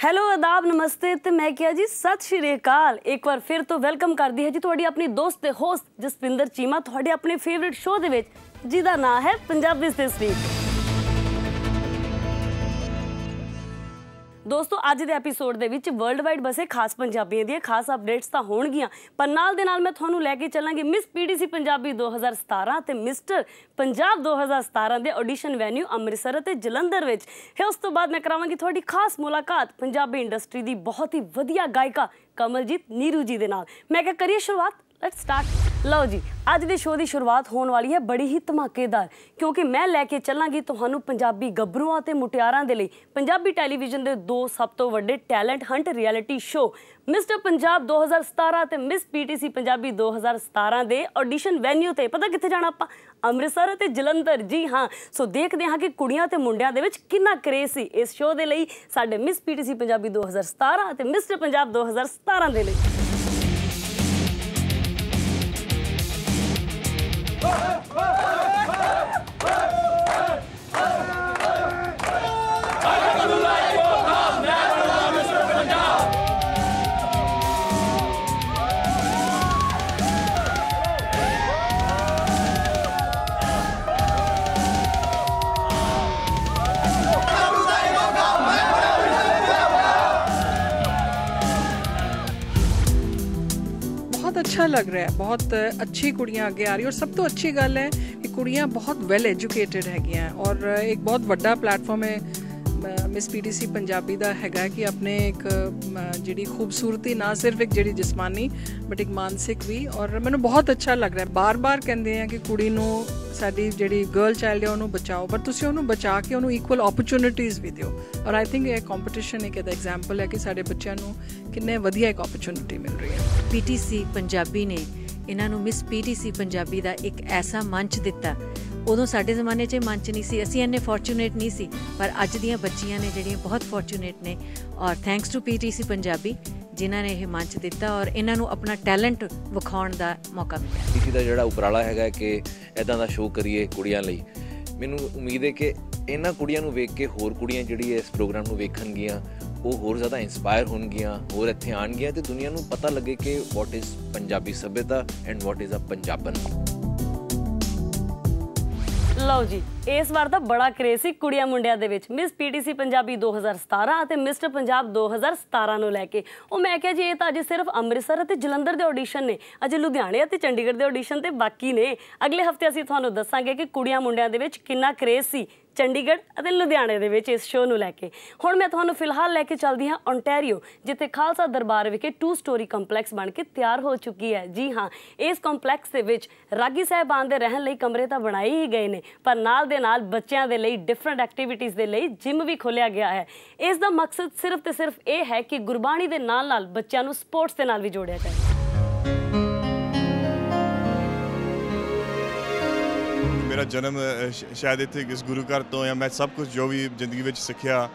Hello ਆਦਾਬ ਨਮਸਤੇ ਤੇ ਮੈਂ ਕਿਹਾ ਜੀ, ਸਤਿ ਸ਼੍ਰੀ ਅਕਾਲ। ਇੱਕ ਵਾਰ ਫਿਰ ਤੋਂ ਵੈਲਕਮ ਕਰਦੀ ਹੈ ਜੀ ਤੁਹਾਡੀ ਆਪਣੀ ਦੋਸਤ ਤੇ ਹੋਸਟ ਜਸਪਿੰਦਰ ਚੀਮਾ, ਤੁਹਾਡੇ ਆਪਣੇ ਫੇਵਰਿਟ ਸ਼ੋਅ ਦੇ ਵਿੱਚ, ਜਿਹਦਾ ਨਾਮ ਹੈ ਪੰਜਾਬੀ ਸਟੇਸ ਵੀਕ ਦੋਸਤੋ, ਅੱਜ ਦੇ ਐਪੀਸੋਡ ਦੇ ਵਿੱਚ ਵਰਲਡ ਵਾਈਡ ਬਸੇ ਖਾਸ ਪੰਜਾਬੀਆਂ ਦੀਆਂ ਖਾਸ ਅਪਡੇਟਸ ਤਾਂ ਹੋਣਗੀਆਂ। ਪਰ ਨਾਲ ਦੇ ਨਾਲ ਮੈਂ ਤੁਹਾਨੂੰ ਲੈ ਕੇ ਚੱਲਾਂਗੀ ਮਿਸ ਪੀਡੀਸੀ ਪੰਜਾਬੀ 2017 ਤੇ ਮਿਸਟਰ ਪੰਜਾਬ 2017 ਦੇ ਆਡੀਸ਼ਨ ਵੈਨਿਊ ਅੰਮ੍ਰਿਤਸਰ ਅਤੇ ਜਲੰਧਰ ਵਿੱਚ। ਹੈ, ਉਸ ਤੋਂ ਬਾਅਦ ਮੈਂ ਕਰਾਵਾਂਗੀ ਤੁਹਾਡੀ ਖਾਸ ਮੁਲਾਕਾਤ ਪੰਜਾਬੀ ਇੰਡਸਟਰੀ ਦੀ ਬਹੁਤ ਹੀ ਵਧੀਆ ਗਾਇਕਾ ਕਮਲਜੀਤ ਨੀਰੂ ਜੀ ਦੇ ਨਾਲ। ਮੈਂ ਕਿਹਾ, ਕਰੀਏ ਸ਼ੁਰੂਆਤ ਲੈਟਸ ਸਟਾਰਟ ਲਓ ਜੀ, ਅੱਜ ਦੇ ਸ਼ੋਅ ਦੀ ਸ਼ੁਰੂਆਤ ਹੋਣ ਵਾਲੀ ਹੈ ਬੜੀ ਹੀ ਧਮਾਕੇਦਾਰ, ਕਿਉਂਕਿ ਮੈਂ ਲੈ ਕੇ ਚੱਲਾਂਗੀ ਤੁਹਾਨੂੰ ਪੰਜਾਬੀ ਗੱਭਰੂਆਂ ਤੇ ਮੁਟਿਆਰਾਂ ਦੇ ਲਈ। ਪੰਜਾਬੀ ਟੈਲੀਵਿਜ਼ਨ ਦੇ ਦੋ ਸਭ ਤੋਂ ਵੱਡੇ talent hunt reality show, mister Punjab 2017 ਤੇ ਮਿਸ ਪੀਟੀਸੀ ਪੰਜਾਬੀ 2017 ਦੇ ਆਡੀਸ਼ਨ ਵੈਨਿਊ ਤੇ। ਪਤਾ ਕਿੱਥੇ ਜਾਣਾ ਆਪਾਂ? ਅੰਮ੍ਰਿਤਸਰ ਅਤੇ ਜਲੰਧਰ। ਜੀ ਹਾਂ, ਸੋ ਦੇਖਦੇ ਹਾਂ ਕਿ ਕੁੜੀਆਂ ਤੇ ਮੁੰਡਿਆਂ ਦੇ ਵਿੱਚ ਕਿੰਨਾ ਕਰੇਜ਼ ਸੀ ਇਸ ਸ਼ੋਅ ਦੇ ਲਈ ਸਾਡੇ ਮਿਸ ਪੀਟੀਸੀ ਪੰਜਾਬੀ 2017 ਅਤੇ ਮਿਸਟਰ ਪੰਜਾਬ 2017 ਦੇ ਲਈ। ਬਹੁਤ ਅੱਛਾ ਲੱਗ ਰਿਹਾ है बहुत अच्छी ਕੁੜੀਆਂ ਅੱਗੇ ਆ ਰਹੀ ਔਰ ਸਭ ਤੋਂ ਅੱਛੀ ਗੱਲ ਹੈ ਕਿ ਕੁੜੀਆਂ ਬਹੁਤ ਵੈਲ ਐਜੂਕੇਟਿਡ ਹੈਗੀਆਂ ਔਰ ਇੱਕ ਬਹੁਤ ਵੱਡਾ ਪਲੇਟਫਾਰਮ ਹੈ ਮਿਸ ਪੀਡੀਸੀ ਪੰਜਾਬੀ ਦਾ ਹੈਗਾ ਕਿ ਆਪਣੇ ਇੱਕ ਜਿਹੜੀ ਖੂਬਸੂਰਤੀ ਨਾ ਸਿਰਫ ਇੱਕ ਜਿਹੜੀ ਜਿਸਮਾਨੀ ਬਟ ਇੱਕ ਮਾਨਸਿਕ ਵੀ ਔਰ ਮੈਨੂੰ ਬਹੁਤ ਅੱਛਾ ਲੱਗ ਰਿਹਾ ਬਾਰ-ਬਾਰ ਕਹਿੰਦੇ ਆ ਕਿ ਕੁੜੀ ਨੂੰ ਸਾਡੀ ਜਿਹੜੀ ਗਰਲ ਚਾਈਲਡ ਹੈ ਉਹਨੂੰ ਬਚਾਓ ਪਰ ਤੁਸੀਂ ਉਹਨੂੰ ਬਚਾ ਕੇ ਉਹਨੂੰ ਇਕੁਅਲ ਓਪਰਚ्युनिटीज ਵੀ ਦਿਓ। ਔਰ ਆਈ ਥਿੰਕ ਇਹ ਕੰਪੀਟੀਸ਼ਨ ਇੱਕ ਇਹਦਾ ਐਗਜ਼ਾਮਪਲ ਹੈ ਕਿ ਸਾਡੇ ਬੱਚਿਆਂ ਨੂੰ ਕਿੰਨੇ ਵਧੀਆ ਇੱਕ ਓਪਰਚ्युनिटी ਮਿਲ ਰਹੀ ਹੈ। ਪੀਟੀਸੀ ਪੰਜਾਬੀ ਨੇ ਇਹਨਾਂ ਨੂੰ ਮਿਸ ਪੀਟੀਸੀ ਪੰਜਾਬੀ ਦਾ ਇੱਕ ਐਸਾ ਮੰਚ ਦਿੱਤਾ। ਉਦੋਂ ਸਾਡੇ ਜ਼ਮਾਨੇ 'ਚ ਮੰਚ ਨਹੀਂ ਸੀ। ਅਸੀਂ ਇੰਨੇ ਫੋਰਚੂਨੇਟ ਨਹੀਂ ਸੀ ਪਰ ਅੱਜ ਦੀਆਂ ਬੱਚੀਆਂ ਨੇ ਜਿਹੜੀਆਂ ਬਹੁਤ ਫੋਰਚੂਨੇਟ ਨੇ ਔਰ ਥੈਂਕਸ ਟੂ ਪੀਟੀਸੀ ਪੰਜਾਬੀ ਜਿਨ੍ਹਾਂ ਨੇ ਇਹ ਮੰਚ ਦਿੱਤਾ ਔਰ ਇਹਨਾਂ ਨੂੰ ਆਪਣਾ ਟੈਲੈਂਟ ਵਿਖਾਉਣ ਦਾ ਮੌਕਾ ਮਿਲਿਆ। ਪੀਟੀ ਦਾ ਜਿਹੜਾ ਉਪਰਾਲਾ ਹੈਗਾ ਕਿ ਐਦਾਂ ਦਾ ਸ਼ੋਅ ਕਰੀਏ ਕੁੜੀਆਂ ਲਈ। ਮੈਨੂੰ ਉਮੀਦ ਹੈ ਕਿ ਇਹਨਾਂ ਕੁੜੀਆਂ ਨੂੰ ਵੇਖ ਕੇ ਹੋਰ ਕੁੜੀਆਂ ਜਿਹੜੀ ਇਸ ਪ੍ਰੋਗਰਾਮ ਨੂੰ ਵੇਖਣਗੀਆਂ ਉਹ ਹੋਰ ਜ਼ਿਆਦਾ ਇਨਸਪਾਇਰ ਹੋਣਗੀਆਂ ਹੋਰ ਇੱਥੇ ਆਣਗੀਆਂ ਤੇ ਦੁਨੀਆ ਨੂੰ ਪਤਾ ਲੱਗੇ ਕਿ ਵਾਟ ਇਜ਼ ਪੰਜਾਬੀ ਸਭਿਅਤਾ and what is a Punjaban ਲਓ ਜੀ, ਇਸ ਵਾਰ ਤਾਂ ਬੜਾ ਕਰੇਜ਼ ਸੀ ਕੁੜੀਆਂ ਮੁੰਡਿਆਂ ਦੇ ਵਿੱਚ। ਮਿਸ ਪੀਟੀਸੀ ਪੰਜਾਬੀ 2017 ਅਤੇ ਮਿਸਟਰ ਪੰਜਾਬ 2017 ਨੂੰ ਲੈ ਕੇ। ਉਹ ਮੈਂ ਕਿਹਾ ਜੀ, ਇਹ ਤਾਂ ਅਜੇ ਸਿਰਫ ਅੰਮ੍ਰਿਤਸਰ ਅਤੇ ਜਲੰਧਰ ਦੇ ਆਡੀਸ਼ਨ ਨੇ। ਅਜੇ ਲੁਧਿਆਣੇ ਅਤੇ ਚੰਡੀਗੜ੍ਹ ਦੇ ਆਡੀਸ਼ਨ ਤੇ ਬਾਕੀ ਨੇ। ਅਗਲੇ ਹਫ਼ਤੇ ਅਸੀਂ ਤੁਹਾਨੂੰ ਦੱਸਾਂਗੇ ਕਿ ਕੁੜੀਆਂ ਮੁੰਡਿਆਂ ਦੇ ਵਿੱਚ ਕਿੰਨਾ ਕਰੇਜ਼ ਸੀ ਚੰਡੀਗੜ੍ਹ ਅਤੇ ਲੁਧਿਆਣੇ ਦੇ ਵਿੱਚ ਇਸ ਸ਼ੋਅ ਨੂੰ ਲੈ ਕੇ। ਹੁਣ ਮੈਂ ਤੁਹਾਨੂੰ ਫਿਲਹਾਲ ਲੈ ਕੇ ਚੱਲਦੀ ਹਾਂ ਓਨਟਾਰੀਓ ਜਿੱਥੇ ਖਾਲਸਾ ਦਰਬਾਰ ਵਿਖੇ ਟੂ ਸਟੋਰੀ ਕੰਪਲੈਕਸ ਬਣ ਕੇ ਤਿਆਰ ਹੋ ਚੁੱਕੀ ਹੈ। ਜੀ ਹਾਂ, ਇਸ ਕੰਪਲੈਕਸ ਦੇ ਵਿੱਚ ਰਾਗੀ ਸਾਹਿਬਾਨ ਦੇ ਰਹਿਣ ਲਈ ਕਮਰੇ ਤਾਂ ਬਣਾਏ ਹੀ ਗਏ ਨੇ, ਪਰ ਨਾਲ ਦੇ ਨਾਲ ਬੱਚਿਆਂ ਦੇ ਲਈ ਡਿਫਰੈਂਟ ਐਕਟੀਵਿਟੀਜ਼ ਦੇ ਲਈ ਜਿਮ ਵੀ ਖੋਲਿਆ ਗਿਆ ਹੈ। ਇਸ ਦਾ ਮਕਸਦ ਸਿਰਫ ਤੇ ਸਿਰਫ ਇਹ ਹੈ ਕਿ ਗੁਰਬਾਣੀ ਦੇ ਨਾਲ ਨਾਲ ਬੱਚਿਆਂ ਨੂੰ ਸਪੋਰਟਸ ਦੇ ਨਾਲ ਵੀ ਜੋੜਿਆ ਜਾਏ। ਮੇਰਾ ਜਨਮ ਸ਼ਾਇਦ ਇੱਥੇ ਇਸ ਗੁਰੂ ਘਰ ਤੋਂ ਜਾਂ ਮੈਂ ਸਭ ਕੁਝ ਜੋ ਵੀ ਜ਼ਿੰਦਗੀ ਵਿੱਚ ਸਿੱਖਿਆ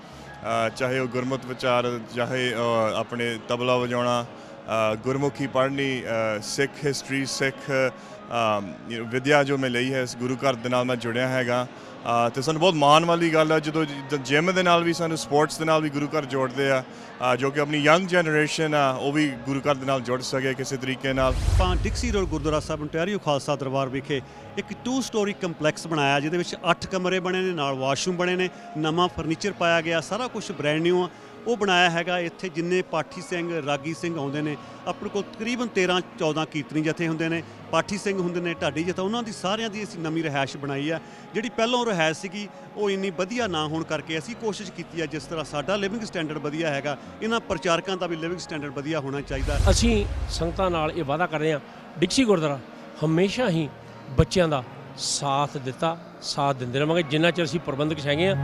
ਚਾਹੇ ਉਹ ਗੁਰਮਤਿ ਵਿਚਾਰ, ਚਾਹੇ ਆਪਣੇ ਤਬਲਾ ਵਜਾਉਣਾ ਗੁਰਮੁਖੀ ਪੜ੍ਹਨੀ ਸਿੱਖ ਹਿਸਟਰੀ ਸਿੱਖ ਯੂ ਵਿਦਿਆ ਜੋ ਮੈਂ ਲਈ ਹੈ ਇਸ ਗੁਰੂ ਘਰ ਦੇ ਨਾਲ ਮੈਂ ਜੁੜਿਆ ਹੈਗਾ ਅ, ਤੇ ਸਾਨੂੰ ਬਹੁਤ ਮਾਣ ਵਾਲੀ ਗੱਲ ਹੈ ਜਦੋਂ ਜਿਮ ਦੇ ਨਾਲ ਵੀ ਸਾਨੂੰ ਸਪੋਰਟਸ ਦੇ ਨਾਲ ਵੀ ਗੁਰੂ ਘਰ ਜੋੜਦੇ ਆ ਜੋ ਕਿ ਆਪਣੀ ਯੰਗ ਜਨਰੇਸ਼ਨ ਆ ਉਹ ਵੀ ਗੁਰੂ ਘਰ ਦੇ ਨਾਲ ਜੁੜ ਸਕੇ ਕਿਸੇ ਤਰੀਕੇ ਨਾਲ ਆਪਾਂ Dixie road Gurdwara Sahib ontario Khalsa Darbar ਵਿਖੇ ਇੱਕ ਟੂ ਸਟੋਰੀ ਕੰਪਲੈਕਸ ਬਣਾਇਆ ਜਿਹਦੇ ਵਿੱਚ 8 ਕਮਰੇ ਬਣੇ ਨੇ ਨਾਲ ਵਾਸ਼ਰੂਮ ਬਣੇ ਨੇ ਨਵਾਂ ਫਰਨੀਚਰ ਪਾਇਆ ਗਿਆ ਸਾਰਾ ਕੁਝ ਬ੍ਰੈਂਡ ਨਿਊ ਆ ਉਹ ਬਣਾਇਆ ਹੈਗਾ ਇੱਥੇ ਜਿੰਨੇ ਪਾਠੀ ਸਿੰਘ, ਰਾਗੀ ਸਿੰਘ ਆਉਂਦੇ ਨੇ, ਆਪਣੇ ਕੋਲ ਤਕਰੀਬਨ 13 14 ਕੀਰਤਨੀ ਜਥੇ ਹੁੰਦੇ ਨੇ, ਪਾਠੀ ਸਿੰਘ ਹੁੰਦੇ ਨੇ, ਢਾਡੀ ਜਥਾ, ਉਹਨਾਂ ਦੀ ਸਾਰਿਆਂ ਦੀ ਅਸੀਂ ਨਵੀਂ ਰਿਹਾਇਸ਼ ਬਣਾਈ ਆ ਜਿਹੜੀ ਪਹਿਲਾਂ ਰਿਹਾਇਸ਼ ਸੀਗੀ, ਉਹ ਇੰਨੀ ਵਧੀਆ ਨਾ ਹੋਣ ਕਰਕੇ ਅਸੀਂ ਕੋਸ਼ਿਸ਼ ਕੀਤੀ ਆ ਜਿਸ ਤਰ੍ਹਾਂ ਸਾਡਾ ਲਿਵਿੰਗ ਸਟੈਂਡਰਡ ਵਧੀਆ ਹੈਗਾ, ਇਹਨਾਂ ਪ੍ਰਚਾਰਕਾਂ ਦਾ ਵੀ ਲਿਵਿੰਗ ਸਟੈਂਡਰਡ ਵਧੀਆ ਹੋਣਾ ਚਾਹੀਦਾ। ਅਸੀਂ ਸੰਗਤਾਂ ਨਾਲ ਇਹ ਵਾਅਦਾ ਕਰ ਰਹੇ ਹਾਂ, ਡਿਕਸੀ ਗੁਰਦੁਆਰਾ ਹਮੇਸ਼ਾ ਹੀ ਬੱਚਿਆਂ ਦਾ ਸਾਥ ਦਿੱਤਾ, ਸਾਥ ਦਿੰਦੇ ਰਵਾਂਗੇ, ਜਿੰਨਾ ਚਿਰ ਅਸੀਂ ਪ੍ਰਬੰਧਕ ਹੈਗੇ ਆ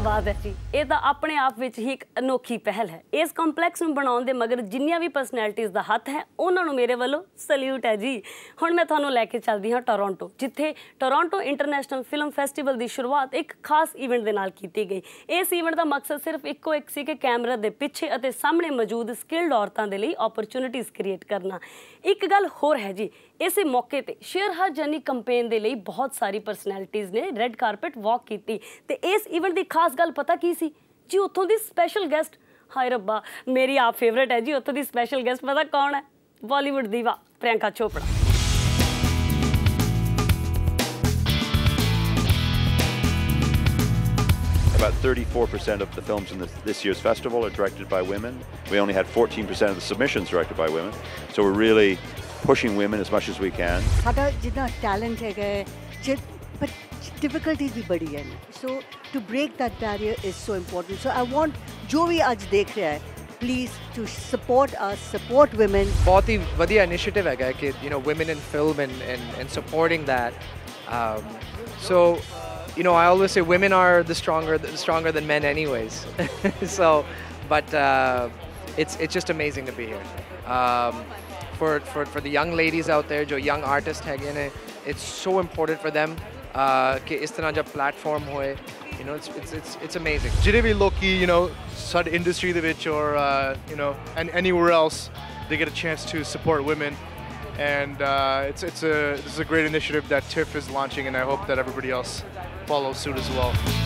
ਬਾਤ ਹੈ ਜੀ। ਇਹ ਤਾਂ ਆਪਣੇ ਆਪ ਵਿੱਚ ਹੀ ਇੱਕ ਅਨੋਖੀ ਪਹਿਲ ਹੈ। ਇਸ ਕੰਪਲੈਕਸ ਨੂੰ ਬਣਾਉਣ ਦੇ ਮਗਰ ਜਿੰਨੀਆਂ ਵੀ ਪਰਸਨੈਲਿਟੀਆਂ ਦਾ ਹੱਥ ਹੈ, ਉਹਨਾਂ ਨੂੰ ਮੇਰੇ ਵੱਲੋਂ ਸਲੂਟ ਹੈ ਜੀ। ਹੁਣ ਮੈਂ ਤੁਹਾਨੂੰ ਲੈ ਕੇ ਚੱਲਦੀ ਹਾਂ ਟੋਰਾਂਟੋ ਜਿੱਥੇ ਟੋਰਾਂਟੋ ਇੰਟਰਨੈਸ਼ਨਲ ਫਿਲਮ ਫੈਸਟੀਵਲ ਦੀ ਸ਼ੁਰੂਆਤ ਇੱਕ ਖਾਸ ਇਵੈਂਟ ਦੇ ਨਾਲ ਕੀਤੀ ਗਈ। ਇਸ ਇਵੈਂਟ ਦਾ ਮਕਸਦ ਸਿਰਫ ਇੱਕੋ ਇੱਕ ਸੀ ਕਿ ਕੈਮਰਾ ਦੇ ਪਿੱਛੇ ਅਤੇ ਸਾਹਮਣੇ ਮੌਜੂਦ ਸਕਿਲਡ ਔਰਤਾਂ ਦੇ ਲਈ ਓਪਰਚ्युनिटीज ਕ੍ਰੀਏਟ ਕਰਨਾ। ਇੱਕ ਗੱਲ ਹੋਰ ਹੈ ਜੀ ਇਸੇ ਮੌਕੇ ਤੇ ਸ਼ੇਰ ਹਾ ਜਰਨੀ ਕੈਂਪੇਨ ਦੇ ਲਈ ਬਹੁਤ ਸਾਰੀ ਪਰਸਨੈਲਿਟੀਆਂ ਨੇ ਰੈੱਡ ਕਾਰਪਟ ਵਾਕ ਕੀਤੀ ਤੇ ਇਸ ਇਵੈਂਟ ਦੀ ਖਾਸ ਗੱਲ ਪਤਾ ਕੀ ਸੀ ਜੀ ਉੱਥੋਂ ਦੀ ਸਪੈਸ਼ਲ ਗੈਸਟ ਹਾਏ ਰੱਬਾ ਮੇਰੀ ਆਪ ਫੇਵਰੇਟ ਹੈ ਜੀ ਉੱਥੋਂ ਦੀ ਸਪੈਸ਼ਲ ਗੈਸਟ ਪਤਾ ਕੌਣ ਹੈ ਬਾਲੀਵੁੱਡ ਦੀਵਾ Priyanka Chopra About 34% of the films in this, this year's festival are directed by women. We only had 14% of the submissions directed by women. So we're really pushing women as much as we can. talent but difficulties भी बड़ी हैं. So to break that barrier is so important. So I want जो भी आज देख please to support us, support women. बहुत ही initiative है कि you know women in film and and, and supporting that. Um, so you know I always say women are the stronger stronger than men anyways. so but uh, it's it's just amazing to be here. Um, for for for the young ladies out there jo young artist ਹੈਗੇ ਨੇ it's so important for them uh, ਕਿ ਇਸ ਤਰ੍ਹਾਂ ਜਬ platform ਹੋਏ you know it's it's it's, it's amazing ਜਿਹੜੇ ਵੀ ਲੋਕੀ you know ਸਾਡੇ ਇੰਡਸਟਰੀ ਦੇ ਵਿੱਚ or uh, you know and anywhere else they get a chance to support women and uh, it's it's a this is a great initiative that TIFF is launching and I hope that everybody else follows suit as well.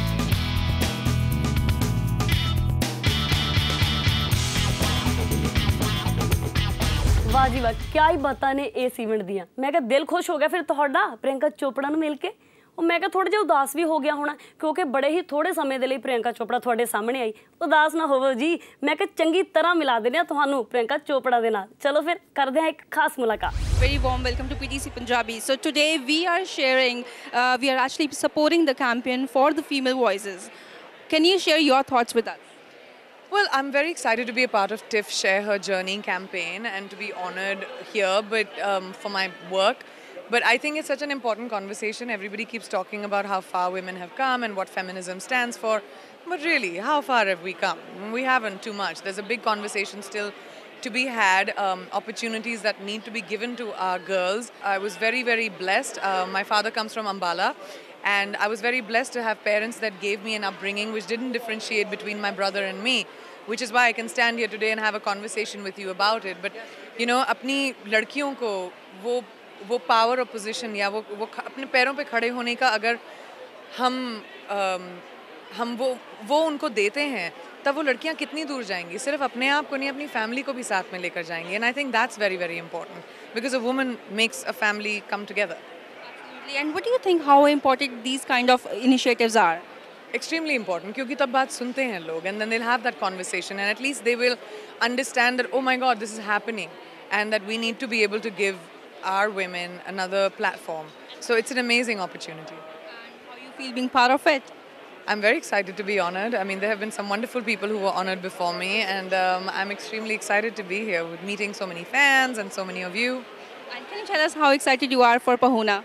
ਵਾਹ ਜੀ ਵਾਹ ਕਿਆ ਹੀ ਬਾਤਾਂ ਨੇ ਇਸ event ਦੀਆਂ ਮੈਂ ਕਿਹਾ ਦਿਲ ਖੁਸ਼ ਹੋ ਗਿਆ ਫਿਰ ਤੁਹਾਡਾ ਪ੍ਰਿਯੰਕਾ ਚੋਪੜਾ ਨੂੰ ਮਿਲ ਕੇ ਉਹ ਮੈਂ ਕਿਹਾ ਥੋੜਾ ਜਿਹਾ ਉਦਾਸ ਵੀ ਹੋ ਗਿਆ ਹੋਣਾ ਕਿਉਂਕਿ ਬੜੇ ਹੀ ਥੋੜੇ ਸਮੇਂ ਦੇ ਲਈ ਪ੍ਰਿਯੰਕਾ ਚੋਪੜਾ ਤੁਹਾਡੇ ਸਾਹਮਣੇ ਆਈ ਉਦਾਸ ਨਾ ਹੋਵੋ ਜੀ ਮੈਂ ਕਿਹਾ ਚੰਗੀ ਤਰ੍ਹਾਂ ਮਿਲਾ ਦਿੰਦੇ ਆ ਤੁਹਾਨੂੰ ਪ੍ਰਿਯੰਕਾ ਚੋਪੜਾ ਦੇ ਨਾਲ ਚਲੋ ਫਿਰ ਕਰਦੇ ਹਾਂ ਇੱਕ ਖਾਸ ਮੁਲਾਕਾਤ Very warm welcome to PTC Punjabi. So today we are sharing, uh, we are actually supporting the campaign for the female voices. Can you share your thoughts with us? Well, I'm very excited to be a part of TIFF Share Her Journey campaign and to be honored here but um, for my work. But I think it's such an important conversation. Everybody keeps talking about how far women have come and what feminism stands for. But really, how far have we come? We haven't too much. There's a big conversation still to be had, um, opportunities that need to be given to our girls. I was very, very blessed. Uh, my father comes from Ambala. And I was very blessed to have parents that gave me an upbringing which didn't differentiate between my brother and me, which is why I can stand here today and have a conversation with you about it. But you know, अपनी लड़कियों को वो वो power और position या वो वो अपने पैरों पे खड़े होने का अगर हम अम, हम वो वो उनको देते हैं तब वो लड़कियाँ कितनी दूर जाएँगी सिर्फ़ अपने आप को नहीं अपनी फैमिली को भी साथ में लेकर जाएँगी and I think that's very very important because a woman makes a family come together what do you think how important these kind of initiatives are? extremely important because then people sunte and then they'll have that conversation and at least they will understand that oh my god this is happening and that we need to be able to give our women another platform so it's an amazing opportunity and how you feel being part of it I'm very excited to be honored. I mean, there have been some wonderful people who were honored before me, and um, I'm extremely excited to be here with meeting so many fans and so many of you. And can you tell us how excited you are for Pahuna?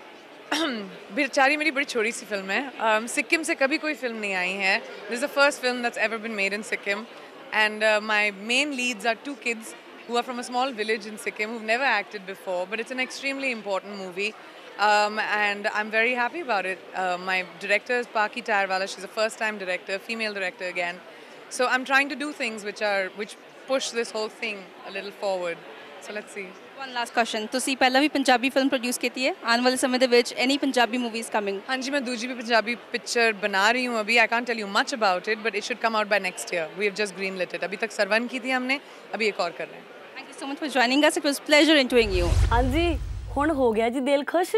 बिरचारी मेरी बड़ी छोटी सी film है um, Sikkim से कभी कोई film नहीं आई है this is the first film that's ever been made in Sikkim and my main leads are two kids who are from a small village in Sikkim who've never acted before, but it's an extremely important movie. Um, and I'm very happy about it. Uh, my director is Paki Tarwala. She's a first-time director, female director again. So I'm trying to do things which are which push this whole thing a little forward. so let's see one last question to see ਤੁਸੀਂ ਪਹਿਲਾਂ ਵੀ Punjabi film produce ਕੀਤੀ ਹੈ ਆਉਣ ਵਾਲੇ ਸਮੇਂ ਦੇ ਵਿੱਚ ਐਨੀ Punjabi movies coming ਹਾਂਜੀ ਮੈਂ ਦੂਜੀ ਵੀ ਪੰਜਾਬੀ ਪਿਕਚਰ ਬਣਾ ਰਹੀ ਹੂੰ ਅਭੀ I can't tell you much about it but it should come out by next year we have just green lit it अभी तक सरवन की थी हमने अभी एक और कर रहे हैं thank you so much for joining us it was pleasure interviewing you haan ji ਹੁਣ ਹੋ ਗਿਆ ਜੀ ਦਿਲ ਖੁਸ਼।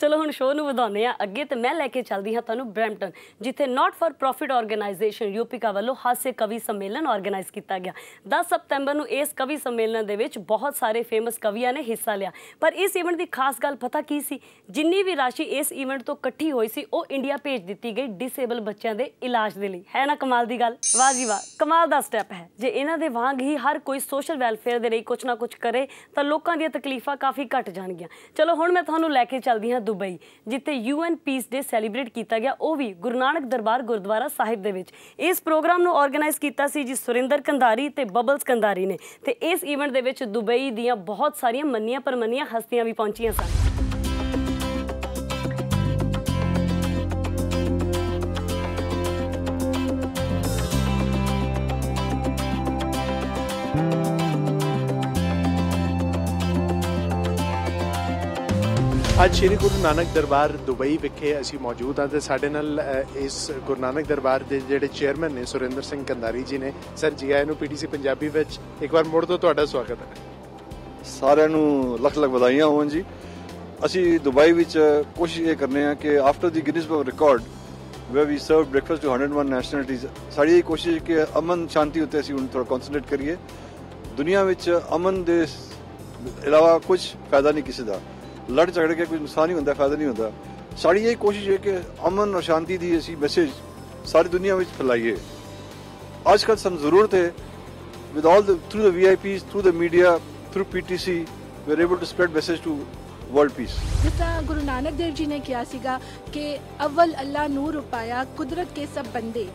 ਚਲੋ ਹੁਣ ਸ਼ੋਅ ਨੂੰ ਵਧਾਉਂਦੇ ਆ ਅੱਗੇ ਤੇ ਮੈਂ ਲੈ ਕੇ ਚੱਲਦੀ ਹਾਂ ਤੁਹਾਨੂੰ ਬ੍ਰੈਂਪਟਨ, ਜਿੱਥੇ ਨਾਟ ਫॉर ਪ੍ਰੋਫਿਟ ਆਰਗੇਨਾਈਜੇਸ਼ਨ ਯੂਪੀਕਾ ਵੱਲੋਂ ਹਾਸੇ ਕਵੀ ਸੰਮੇਲਨ ਆਰਗੇਨਾਈਜ਼ ਕੀਤਾ ਗਿਆ। 10 ਸਤੰਬਰ ਨੂੰ ਇਸ ਕਵੀ ਸੰਮੇਲਨ ਦੇ ਵਿੱਚ ਬਹੁਤ ਸਾਰੇ ਫੇਮਸ ਕਵੀਆਂ ਨੇ ਹਿੱਸਾ ਲਿਆ। ਪਰ ਇਸ ਈਵੈਂਟ ਦੀ ਖਾਸ ਗੱਲ ਪਤਾ ਕੀ ਸੀ? ਜਿੰਨੀ ਵੀ ਰਾਸ਼ੀ ਇਸ ਈਵੈਂਟ ਤੋਂ ਇਕੱਠੀ ਹੋਈ ਸੀ, ਉਹ ਇੰਡੀਆ ਭੇਜ ਦਿੱਤੀ ਗਈ ਡਿਸੇਬਲ ਬੱਚਿਆਂ ਦੇ ਇਲਾਜ ਦੇ ਲਈ। ਹੈ ਨਾ ਕਮਾਲ ਦੀ ਗੱਲ? ਵਾਹ ਜੀ ਵਾਹ, ਕਮਾਲ ਦਾ ਸਟੈਪ ਹੈ। ਜੇ ਇਹਨਾਂ ਦੇ ਵਾਂਗ ਹੀ ਹਰ ਕੋਈ ਸੋਸ਼ਲ ਵੈਲਫੇਅਰ ਦੇ ਲਈ ਕੁਝ ਨਾ ਕੁਝ ਕਰੇ, ਤਾਂ ਲੋਕਾਂ ਦੀਆਂ ਤਕਲੀਫਾਂ ਕਾਫੀ ਘਟ ਜਾਣਗੀਆਂ। ਚਲੋ ਹੁਣ ਮੈਂ ਤੁਹਾਨੂੰ ਲੈ ਕੇ ਚੱਲਦੀ ਹਾਂ ਦੁਬਈ, ਜਿੱਥੇ ਯੂਐਨ ਪੀਸ ਡੇ ਸੈਲੀਬ੍ਰੇਟ ਕੀਤਾ ਗਿਆ, ਉਹ ਵੀ ਗੁਰੂ ਨਾਨਕ ਦਰਬਾਰ ਗੁਰਦੁਆਰਾ ਸਾਹਿਬ ਦੇ ਵਿੱਚ। ਇਸ ਪ੍ਰੋਗਰਾਮ ਨੂੰ ਆਰਗੇਨਾਈਜ਼ ਕੀਤਾ ਸੀ ਜੀ ਸੁਰਿੰਦਰ ਕੰਧਾਰੀ ਤੇ ਬਬਲਸ ਕੰਧਾਰੀ ਨੇ। ਤੇ ਇਸ ਈਵੈਂਟ ਦੇ ਵਿੱਚ ਦੁਬਈ ਦੀਆਂ ਬਹੁਤ ਸਾਰੀਆਂ ਮੰਨੀਆਂ ਪਰਮੰਨੀਆਂ ਹਸਤੀਆਂ ਵੀ ਪਹੁੰਚੀਆਂ ਸਨ। ਅੱਜ ਸ਼੍ਰੀ ਗੁਰੂ ਨਾਨਕ ਦਰਬਾਰ ਦੁਬਈ ਵਿਖੇ ਅਸੀਂ ਮੌਜੂਦ ਹਾਂ ਤੇ ਸਾਡੇ ਨਾਲ ਇਸ ਗੁਰੂ ਨਾਨਕ ਦਰਬਾਰ ਦੇ ਜਿਹੜੇ ਚੇਅਰਮੈਨ ਨੇ ਸੁਰਿੰਦਰ ਸਿੰਘ ਕੰਦਾਰੀ ਜੀ ਨੇ। ਸਰ ਜੀ ਆਇਆਂ ਨੂੰ ਪੀਟੀਸੀ ਪੰਜਾਬੀ ਵਿੱਚ ਇੱਕ ਵਾਰ ਮੁੜ ਤੋਂ ਤੁਹਾਡਾ ਸਵਾਗਤ ਹੈ। ਸਾਰਿਆਂ ਨੂੰ ਲੱਖ ਲੱਖ ਵਧਾਈਆਂ ਹੋਣ ਜੀ। ਅਸੀਂ ਦੁਬਈ ਵਿੱਚ ਕੋਸ਼ਿਸ਼ ਇਹ ਕਰਨੇ ਆ ਕਿ after the Guinness book record where we serve breakfast to 101 nationalities ਸਾਡੀ ਇਹ ਕੋਸ਼ਿਸ਼ ਕਿ ਅਮਨ ਸ਼ਾਂਤੀ ਉੱਤੇ ਅਸੀਂ ਹੁਣ ਥੋੜਾ ਕਨਸੈਂਟਰੇਟ ਕਰੀਏ। ਦੁਨੀਆ ਵਿੱਚ ਅਮਨ ਦੇ ਇਲਾਵਾ ਕੁਝ ਫਾਇਦਾ ਨਹੀਂ ਕਿਸੇ ਦਾ। ਲੜ ਝਗੜ ਕੇ ਕੋਈ ਨੁਕਸਾਨ ਹੀ ਹੁੰਦਾ ਫਾਇਦਾ ਨਹੀਂ ਹੁੰਦਾ ਸਾਡੀ ਇਹ ਕੋਸ਼ਿਸ਼ ਹੈ ਕਿ ਅਮਨ ਔਰ ਸ਼ਾਂਤੀ ਦੀ ਅਸੀਂ ਮੈਸੇਜ ਸਾਰੀ ਦੁਨੀਆ ਵਿੱਚ ਫੈਲਾਈਏ ਅੱਜ ਕੱਲ੍ਹ ਸਾਨੂੰ ਜ਼ਰੂਰਤ ਹੈ with all the through the VIPs, through the media, through PTC, we're able to spread message to world peace. ਜਿਸ ਤਰ੍ਹਾਂ ਗੁਰੂ ਨਾਨਕ ਦੇਵ ਜੀ ਨੇ ਕਿਹਾ ਸੀਗਾ ਕਿ ਅਵਲ ਅੱਲਾ ਨੂਰ ਉਪਾਇਆ ਕੁਦਰਤ ਕੇ ਸਭ ਬੰਦੇ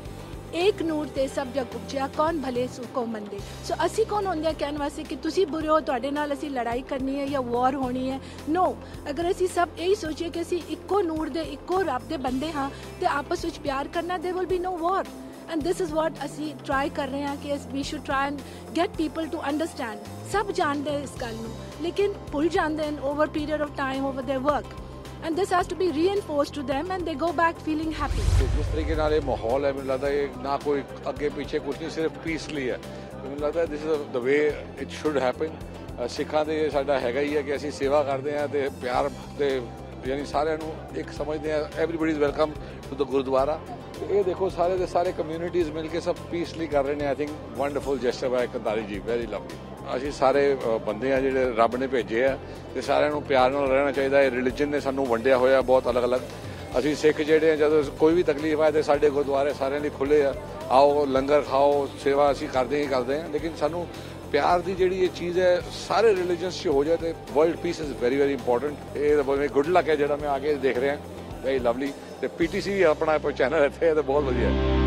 ਏਕ ਨੂਰ ਤੇ ਸਭ ਜਗ ਉਪਜਿਆ, ਕੌਣ ਭਲੇ ਸੋ ਕੋ ਮੰਦੇ? ਸੋ ਅਸੀਂ ਕੌਣ ਹੁੰਦੇ ਆ ਕਹਿਣ ਵਾਸਤੇ ਕਿ ਤੁਸੀਂ ਬੁਰੇ ਹੋ, ਤੁਹਾਡੇ ਨਾਲ ਅਸੀਂ ਲੜਾਈ ਕਰਨੀ ਹੈ ਜਾਂ ਵਾਰ ਹੋਣੀ ਹੈ? ਨੋ ਅਗਰ ਅਸੀਂ ਸਭ ਇਹੀ ਸੋਚੀਏ ਕਿ ਅਸੀਂ ਇੱਕੋ ਨੂਰ ਦੇ, ਇੱਕੋ ਰੱਬ ਦੇ ਬੰਦੇ ਹਾਂ ਤੇ ਆਪਸ ਵਿੱਚ ਪਿਆਰ ਕਰਨਾ ਦੇ will be no war. And this is what ਅਸੀਂ ਟਰਾਈ ਕਰ ਰਹੇ ਹਾਂ ਕਿ we should try and get people to understand. ਸਭ ਜਾਣਦੇ ਇਸ ਗੱਲ ਨੂੰ, ਲੇਕਿਨ ਭੁੱਲ ਜਾਂਦੇ ਨੇ over period of time over their work and this has to be reinforced to them and they go back feeling happy. ਤੇ ਜਿਸ ਤਰੀਕੇ ਨਾਲ ਇਹ ਮਾਹੌਲ ਹੈ ਮੈਨੂੰ ਲੱਗਦਾ ਇਹ ਨਾ ਕੋਈ ਅੱਗੇ ਪਿੱਛੇ ਕੁਝ ਨਹੀਂ ਸਿਰਫ ਪੀਸਲੀ ਹੈ ਮੈਨੂੰ ਲੱਗਦਾ this is the way it should happen ਸਿੱਖਾਂ ਦੇ ਸਾਡਾ ਹੈਗਾ ਹੀ ਹੈ ਕਿ ਅਸੀਂ ਸੇਵਾ ਕਰਦੇ ਹਾਂ ਤੇ ਪਿਆਰ ਤੇ ਯਾਨੀ ਸਾਰਿਆਂ ਨੂੰ ਇੱਕ ਸਮਝਦੇ ਆ everybody is welcome to the Gurdwara ਤੇ ਇਹ ਦੇਖੋ ਸਾਰੇ ਦੇ ਸਾਰੇ ਕਮਿਊਨਿਟੀਜ਼ ਮਿਲ ਕੇ ਸਭ ਪੀਸਲੀ ਕਰ ਰਹੇ ਨੇ ਆਈ ਥਿੰਕ ਵੰਡਰਫੁਲ ਜੈਸਟਰ ਬਾਈ ਕੰਦਾਰੀ ਜੀ ਵੈਰੀ ਲਵਲੀ ਅਸੀਂ ਸਾਰੇ ਬੰਦੇ ਆ ਜਿਹੜੇ ਰੱਬ ਨੇ ਭੇਜੇ ਆ ਤੇ ਸਾਰਿਆਂ ਨੂੰ ਪਿਆਰ ਨਾਲ ਰਹਿਣਾ ਚਾਹੀਦਾ। ਇਹ ਰਿਲੀਜਨ ਨੇ ਸਾਨੂੰ ਵੰਡਿਆ ਹੋਇਆ ਬਹੁਤ ਅਲੱਗ-ਅਲੱਗ। ਅਸੀਂ ਸਿੱਖ ਜਿਹੜੇ ਆ, ਜਦੋਂ ਕੋਈ ਵੀ ਤਕਲੀਫ ਆਏ ਤੇ ਸਾਡੇ ਗੁਰਦੁਆਰੇ ਸਾਰਿਆਂ ਲਈ ਖੁੱਲੇ ਆ। ਆਓ, ਲੰਗਰ ਖਾਓ, ਸੇਵਾ ਅਸੀਂ ਕਰਦੇ ਹੀ ਕਰਦੇ ਆ ਲੇਕਿਨ ਸਾਨੂੰ ਪਿਆਰ ਦੀ ਜਿਹੜੀ ਇਹ ਚੀਜ਼ ਹੈ, ਸਾਰੇ ਰਿਲੀਜਨਸ 'ਚ ਹੋ ਜਾਏ ਤੇ world peace is very very important ਇਹ ਬਹੁਤ ਗੁੱਡ ਲੱਕ ਹੈ ਜਿਹੜਾ ਮੈਂ ਆ ਕੇ ਦੇਖ ਰਿਹਾ। ਵੈਰੀ ਲਵਲੀ ਤੇ ਪੀਟੀਸੀ ਵੀ ਆਪਣਾ ਚੈਨਲ ਇੱਥੇ ਹੈ ਤੇ ਬਹੁਤ ਵਧੀਆ ਹੈ।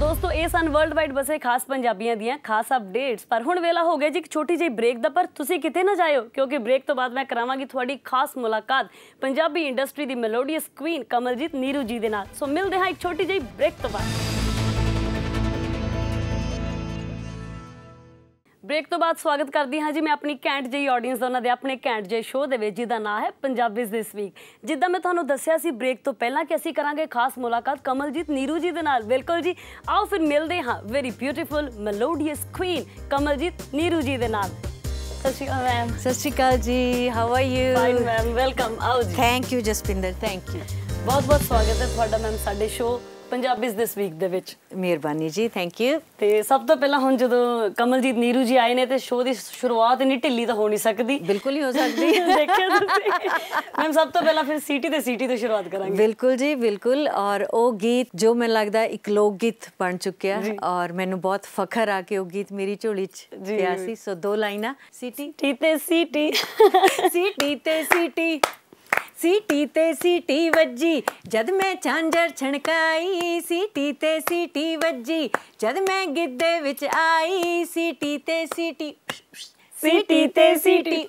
ਦੋਸਤੋ, ਇਹ ਸਨ ਵਰਲਡ ਵਾਈਡ ਬਸੇ ਖਾਸ ਪੰਜਾਬੀਆਂ ਦੀਆਂ ਖਾਸ ਅਪਡੇਟਸ ਪਰ ਹੁਣ ਵੇਲਾ ਹੋ ਗਿਆ ਜੀ ਇੱਕ ਛੋਟੀ ਜਿਹੀ ਬ੍ਰੇਕ ਦਾ, ਪਰ ਤੁਸੀਂ ਕਿਤੇ ਨਾ ਜਾਇਓ, ਕਿਉਂਕਿ ਬ੍ਰੇਕ ਤੋਂ ਬਾਅਦ ਮੈਂ ਕਰਾਵਾਂਗੀ ਤੁਹਾਡੀ ਖਾਸ ਮੁਲਾਕਾਤ ਪੰਜਾਬੀ ਇੰਡਸਟਰੀ ਦੀ ਮੈਲੋਡੀਅਸ ਕੁਈਨ ਕਮਲਜੀਤ ਨੀਰੂ ਜੀ ਦੇ ਨਾਲ। ਸੋ ਮਿਲਦੇ ਹਾਂ ਇੱਕ ਛੋਟੀ ਜਿਹੀ ਬ੍ਰੇਕ ਤੋਂ ਬਾਅਦ। ਬ੍ਰੇਕ ਤੋਂ ਬਾਅਦ ਸਵਾਗਤ ਕਰਦੀ ਹਾਂ ਜੀ ਮੈਂ ਆਪਣੀ ਕੈਂਟ ਜਿਹੀ ਆਡੀਅנס ਦਾ ਉਹਨਾਂ ਦੇ ਆਪਣੇ ਕੈਂਟ ਜਿਹੇ ਸ਼ੋਅ ਦੇ ਵਿੱਚ ਜਿਹਦਾ ਨਾਮ ਹੈ ਪੰਜਾਬੀਜ਼ ਦਿਸ ਵੀਕ ਜਿੱਦਾਂ ਮੈਂ ਤੁਹਾਨੂੰ ਦੱਸਿਆ ਸੀ ਬ੍ਰੇਕ ਤੋਂ ਪਹਿਲਾਂ ਕਿ ਅਸੀਂ ਕਰਾਂਗੇ ਖਾਸ ਮੁਲਾਕਾਤ ਕਮਲਜੀਤ ਨੀਰੂ ਜੀ ਦੇ ਨਾਲ। ਬਿਲਕੁਲ ਜੀ ਆਓ ਫਿਰ ਮਿਲਦੇ ਹਾਂ very beautiful melodious queen Kamaljit Neeru ji ਦੇ ਨਾਲ। ਸਤਿ ਸ਼੍ਰੀ ਅਕਾਲ ਮੈਮ ਸਤਿ ਸ਼੍ਰੀ ਅਕਾਲ ਜੀ how are you fine ma'am welcome ਆਓ ਜੀ। Thank you Jaspinder thank you ਬਹੁਤ ਬਹੁਤ ਸਵਾਗਤ ਹੈ ਤੁਹਾਡਾ ਮੈਮ ਸਾਡੇ ਸ਼ੋਅ ਪੰਜਾਬੀਜ਼ ਦਿਸ ਵੀਕ ਦੇ ਵਿੱਚ। ਮਿਹਰਬਾਨੀ ਜੀ ਥੈਂਕ ਯੂ ਤੇ ਸਭ ਤੋਂ ਪਹਿਲਾਂ ਹੁਣ ਜਦੋਂ ਕਮਲਜੀਤ ਨੀਰੂ ਜੀ ਆਏ ਨੇ ਤੇ ਸ਼ੋਅ ਦੀ ਸ਼ੁਰੂਆਤ ਇੰਨੀ ਢਿੱਲੀ ਤਾਂ ਹੋ ਨਹੀਂ ਸਕਦੀ। ਬਿਲਕੁਲ ਹੀ ਹੋ ਸਕਦੀ। ਦੇਖਿਆ ਤੁਸੀਂ? ਮੈਮ ਸਭ ਤੋਂ ਪਹਿਲਾਂ ਫਿਰ ਸੀਟੀ ਤੇ ਸੀਟੀ ਤੋਂ ਸ਼ੁਰੂਆਤ ਕਰਾਂਗੇ। ਬਿਲਕੁਲ ਜੀ ਬਿਲਕੁਲ। ਔਰ ਉਹ ਗੀਤ ਜੋ ਮੈਨੂੰ ਲੱਗਦਾ ਇੱਕ ਲੋਕ ਗੀਤ ਬਣ ਚੁੱਕਿਆ। ਔਰ ਮੈਨੂੰ ਬਹੁਤ ਫਖਰ ਆ ਕਿ ਉਹ ਗੀਤ ਮੇਰੀ ਝੋਲੀ 'ਚ। ਪਿਆ ਸੀ। ਸੋ ਦੋ ਲਾਈਨਾਂ। ਸੀਟੀ ਤੇ ਸੀਟੀ ਸੀਟੀ ਤੇ ਸੀਟੀ ਸੀਟੀ ਤੇ ਸੀਟੀ ਵੱਜੀ, ਜਦ ਮੈਂ ਝਾਂਜਰ ਛਣਕਾਈ, ਸੀਟੀ ਤੇ ਸੀਟੀ ਵੱਜੀ, ਜਦ ਮੈਂ ਗਿੱਧੇ ਵਿੱਚ ਆਈ, ਸੀਟੀ ਤੇ ਸੀਟੀ ਸੀਟੀ ਤੇ ਸੀਟੀ।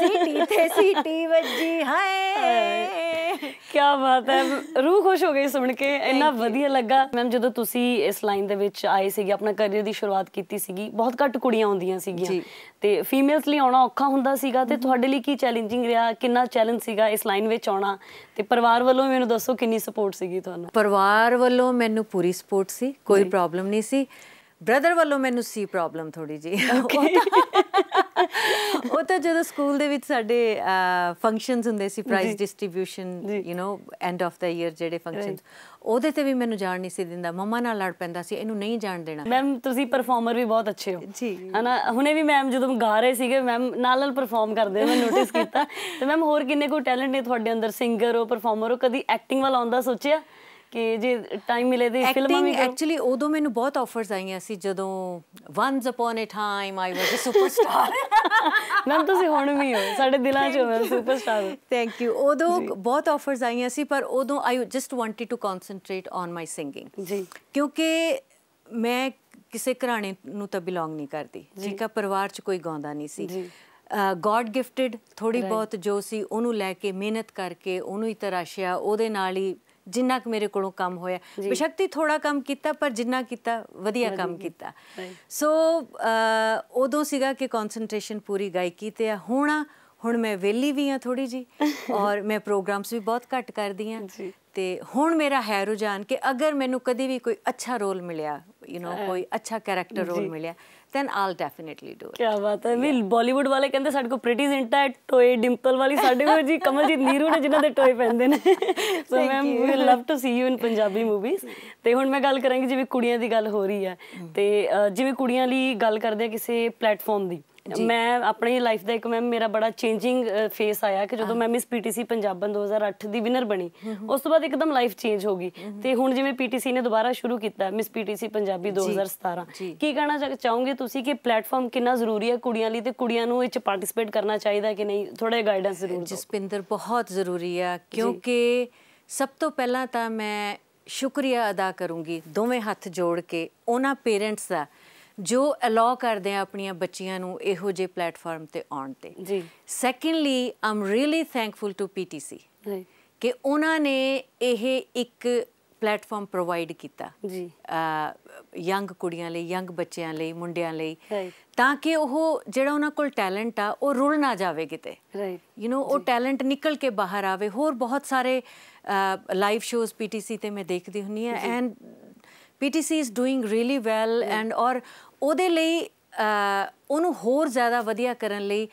ਸੀਟੀ ਤੇ ਸੀਟੀ ਵੱਜੀ ਹਾਏ। ਕੀ ਬਾਤ ਹੈ। ਰੂਹ ਖੁਸ਼ ਹੋ ਗਈ ਸੁਣ ਕੇ। ਇੰਨਾ ਵਧੀਆ ਲੱਗਾ। ਮੈਮ ਜਦੋਂ ਤੁਸੀਂ ਇਸ ਲਾਈਨ ਦੇ ਵਿੱਚ ਆਏ ਸੀਗੇ ਆਪਣਾ ਕੈਰੀਅਰ ਦੀ ਸ਼ੁਰੂਆਤ ਕੀਤੀ ਸੀਗੀ ਬਹੁਤ ਘੱਟ ਕੁੜੀਆਂ ਆਉਂਦੀਆਂ ਸੀਗੀਆਂ। ਤੇ ਫੀਮੇਲਸ ਲਈ ਆਉਣਾ ਔਖਾ ਹੁੰਦਾ ਸੀਗਾ। ਤੇ ਤੁਹਾਡੇ ਲਈ ਕੀ ਚੈਲੰਜਿੰਗ ਰਿਹਾ? ਕਿੰਨਾ ਚੈਲੰਜ ਸੀਗਾ ਇਸ ਲਾਈਨ ਵਿੱਚ ਆਉਣਾ? ਤੇ ਪਰਿਵਾਰ ਵੱਲੋਂ ਮੈਨੂੰ ਦੱਸੋ ਕਿੰਨੀ ਸਪੋਰਟ ਸੀਗੀ ਤੁਹਾਨੂੰ? ਪਰਿਵਾਰ ਵੱਲੋਂ ਮੈਨੂੰ ਪੂਰੀ ਸਪੋਰਟ ਸੀ। ਕੋਈ ਪ੍ਰੋਬਲਮ ਨਹੀਂ ਸੀ। ਬ੍ਰਦਰ ਵੱਲੋਂ ਮੈਨੂੰ ਸੀ ਪ੍ਰੋਬਲਮ ਥੋੜੀ ਜੀ ਉਹ ਤਾਂ ਜਦੋਂ ਸਕੂਲ ਦੇ ਵਿੱਚ ਸਾਡੇ ਫੰਕਸ਼ਨਸ ਹੁੰਦੇ ਸੀ prize. Distribution you know end of the year ਜਿਹੜੇ ਫੰਕਸ਼ਨਸ ਉਹਦੇ ਤੇ ਵੀ ਮੈਨੂੰ ਜਾਣ ਨਹੀਂ ਸੀ ਦਿੰਦਾ। ਮੰਮਾ ਨਾਲ ਲੜ ਪੈਂਦਾ ਸੀ ਇਹਨੂੰ ਨਹੀਂ ਜਾਣ ਦੇਣਾ। ਮੈਮ ਤੁਸੀਂ ਪਰਫਾਰਮਰ ਵੀ ਬਹੁਤ ਅੱਛੇ ਹੋ। ਜੀ। ਹਨਾ ਹੁਣੇ ਵੀ ਮੈਮ ਜਦੋਂ ਗਾ ਰਹੇ ਸੀਗੇ ਮੈਮ ਨਾਲ ਨਾਲ ਪਰਫਾਰਮ ਕਰਦੇ ਮੈਂ ਨੋਟਿਸ ਕੀਤਾ। ਤੇ ਮੈਮ ਹੋਰ ਕਿੰਨੇ ਕੋਈ ਟੈਲੈਂਟ ਨੇ ਤੁਹਾਡੇ ਅੰਦਰ ਸਿੰਗਰ ਹੋ ਪਰਫਾਰਮਰ ਹੋ ਕਦੀ ਐਕਟਿੰਗ ਵਾਲਾ ਆਉਂਦਾ ਸੋਚਿਆ? ਕਿ ਜੇ ਟਾਈਮ ਮਿਲੇ ਤੇ ਫਿਲਮਾਂ ਵੀ ਐਕਚੁਅਲੀ ਉਦੋਂ ਮੈਨੂੰ ਬਹੁਤ ਆਫਰਸ ਆਈਆਂ ਸੀ ਜਦੋਂ once upon a time I was a superstar ma'am ਤੁਸੀਂ ਹੁਣ ਵੀ ਹੋ ਸਾਡੇ ਦਿਲਾਂ 'ਚ ਹੋ ਸੁਪਰਸਟਾਰ ਥੈਂਕ ਯੂ ਉਦੋਂ ਬਹੁਤ ਆਫਰਸ ਆਈਆਂ ਸੀ ਪਰ ਉਦੋਂ I just wanted to concentrate on my singing ਜੀ। ਕਿਉਂਕਿ ਮੈਂ ਕਿਸੇ ਘਰਾਣੇ ਨੂੰ ਤਾਂ ਬਿਲੋਂਗ ਨਹੀਂ ਕਰਦੀ। ਠੀਕ ਆ ਪਰਿਵਾਰ 'ਚ ਕੋਈ ਗਾਉਂਦਾ ਨਹੀਂ ਸੀ। ਗੋਡ ਗਿਫਟਡ ਥੋੜੀ. ਬਹੁਤ ਜੋ ਸੀ ਉਹਨੂੰ ਲੈ ਕੇ ਮਿਹਨਤ ਕਰਕੇ ਉਹਨੂੰ ਹੀ ਤਰਾਸ਼ਿਆ ਉਹਦੇ ਨਾਲ ਹੀ ਜਿੰਨਾ ਕੁ ਮੇਰੇ ਕੋਲੋਂ ਕੰਮ ਹੋਇਆ। ਬੇਸ਼ੱਕ ਥੋੜਾ ਕੰਮ ਕੀਤਾ ਪਰ ਜਿੰਨਾ ਕੀਤਾ ਵਧੀਆ ਕੰਮ ਕੀਤਾ। ਸੋ ਉਦੋਂ ਸੀਗਾ ਕਿ ਕਨਸੈਂਟਰੇਸ਼ਨ ਪੂਰੀ ਗਾਇਕੀ ਤੇ ਆ। ਹੁਣ ਮੈਂ ਵਿਹਲੀ ਵੀ ਆ ਥੋੜੀ ਜੀ ਔਰ ਮੈਂ ਪ੍ਰੋਗਰਾਮਸ ਵੀ ਬਹੁਤ ਘੱਟ ਕਰਦੀ ਆ। ਤੇ ਹੁਣ ਮੇਰਾ ਹੈ ਰੁਝਾਨ ਕਿ ਅਗਰ ਮੈਨੂੰ ਕਦੀ ਵੀ ਕੋਈ ਅੱਛਾ ਰੋਲ ਮਿਲਿਆ ਯੂ نو ਕੋਈ ਅੱਛਾ ਕੈਰੈਕਟਰ ਰੋਲ ਜੀ। ਮਿਲਿਆ ਦੈਨ ਆਲ ਡੈਫੀਨਿਟਲੀ ਡੂ ਕੀ ਬਾਤ ਹੈ। ਵੀ ਬਾਲੀਵੁੱਡ ਵਾਲੇ ਕਹਿੰਦੇ ਸਾਡੇ ਕੋਲ ਪ੍ਰੀਟੀ ਜ਼ਿੰਟਾ ਹੈ ਟੋਏ ਡਿੰਪਲ ਵਾਲੀ ਸਾਡੇ ਕੋਲ ਜੀ ਕਮਲਜੀਤ ਨੀਰੂ ਨੇ ਜਿਨ੍ਹਾਂ ਦੇ ਟੋਏ ਪੈਂਦੇ ਨੇ। So ma'am. We love to see you in Punjabi movies ਤੇ ਹੁਣ ਮੈਂ ਗੱਲ ਕਰਾਂਗੀ ਜਿਵੇਂ ਕੁੜੀਆਂ ਦੀ ਗੱਲ ਹੋ ਰਹੀ ਹੈ। ਤੇ ਜਿਵੇਂ ਕੁੜੀਆਂ ਲਈ ਗੱਲ ਕਰਦੇ ਆ ਕਿਸੇ ਪਲੇਟਫਾਰਮ ਦੀ। ਮੈਂ ਆਪਣੀ ਲਾਈਫ ਦਾ ਇੱਕ ਮੈਮ ਮੇਰਾ ਬੜਾ ਚੇਂਜਿੰਗ ਫੇਸ ਆਇਆ ਕਿ ਜਦੋਂ ਮੈਂ ਮਿਸ ਪੀਟੀਸੀ ਪੰਜਾਬਨ 2008 ਦੀ ਵਿਨਰ ਬਣੀ ਉਸ ਤੋਂ ਬਾਅਦ ਇੱਕਦਮ ਲਾਈਫ ਚੇਂਜ ਹੋ ਗਈ। ਤੇ ਹੁਣ ਜਿਵੇਂ ਪੀਟੀਸੀ ਨੇ ਦੁਬਾਰਾ ਸ਼ੁਰੂ ਕੀਤਾ ਮਿਸ ਪੀਟੀਸੀ ਪੰਜਾਬੀ 2017 ਜੀ। ਕੀ ਕਹਿਣਾ ਚਾਹੋਗੇ ਤੁਸੀਂ ਕਿ ਪਲੇਟਫਾਰਮ ਕਿੰਨਾ ਜ਼ਰੂਰੀ ਹੈ ਕੁੜੀਆਂ ਲਈ ਤੇ ਕੁੜੀਆਂ ਨੂੰ ਇਹ ਚ ਪਾਰਟਿਸਿਪੇਟ ਕਰਨਾ ਚਾਹੀਦਾ ਕਿ ਨਹੀਂ? ਥੋੜਾ ਗਾਈਡੈਂਸ ਜ਼ਰੂਰ ਜਸਪਿੰਦਰ ਬਹੁਤ ਜ਼ਰੂਰੀ ਆ ਕਿਉਂਕਿ ਸਭ ਤੋਂ ਪਹਿਲਾਂ ਤਾਂ ਮੈਂ ਸ਼ੁਕਰੀਆ ਅਦਾ ਕਰੂੰਗੀ ਦੋਵੇਂ ਹੱਥ ਜੋੜ ਕੇ ਉਹਨਾਂ ਪੇਰੈਂਟਸ ਦਾ। ਜੋ ਅਲਾਉ ਕਰਦੇ ਆ ਆਪਣੀਆਂ ਬੱਚੀਆਂ ਨੂੰ ਇਹੋ ਜਿਹੇ ਪਲੇਟਫਾਰਮ ਤੇ ਆਉਣ ਤੇ। ਜੀ। Secondly I'm really thankful to PTC ji ਕਿ ਉਹਨਾਂ ਨੇ ਇਹ ਇੱਕ ਪਲੇਟਫਾਰਮ ਪ੍ਰੋਵਾਈਡ ਕੀਤਾ ਜੀ। ਯੰਗ ਕੁੜੀਆਂ ਲਈ ਯੰਗ ਬੱਚਿਆਂ ਲਈ ਮੁੰਡਿਆਂ ਲਈ ਤਾਂ ਕਿ ਉਹ ਜਿਹੜਾ ਉਹਨਾਂ ਕੋਲ ਟੈਲੈਂਟ ਆ ਉਹ ਰੁਲ ਨਾ ਜਾਵੇ ਕਿਤੇ। ਰਾਈਟ ਯੂ نو ਉਹ ਟੈਲੈਂਟ ਨਿਕਲ ਕੇ ਬਾਹਰ ਆਵੇ। ਹੋਰ ਬਹੁਤ ਸਾਰੇ ਲਾਈਵ ਸ਼ੋਜ਼ ਪੀਟੀਸੀ ਤੇ ਮੈਂ ਦੇਖਦੀ ਹੁੰਨੀ ਆ and PTC is doing really well and ਔਰ ਉਹਦੇ ਲਈ ਉਹਨੂੰ ਹੋਰ ਜ਼ਿਆਦਾ ਵਧੀਆ ਕਰਨ ਲਈ